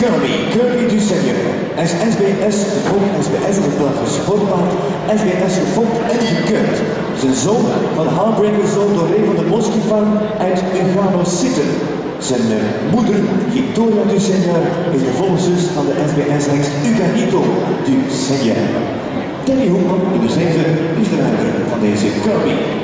Kirby, Kirby du Seigneur. Hij is SBS gevolgd, SBS blad Sportpaard, SBS gevolgd en gekeurd. Zijn zoon van Heartbreaker zoon door van de Moskifan uit Ugano Sitten. Zijn moeder, Victoria du Seigneur, is de volgzus van de SBS-hengst Uganito du Seigneur. Danny Hoekman, in de is de leider van deze Kirby.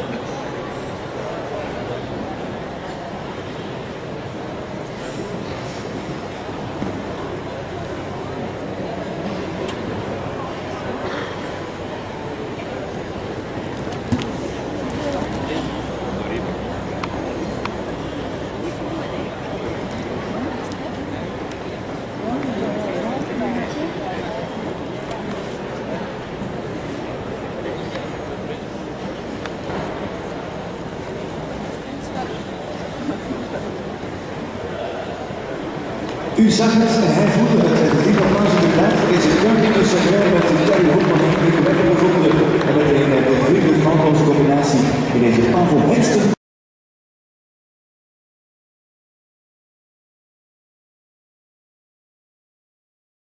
U zag het, hij voelde het.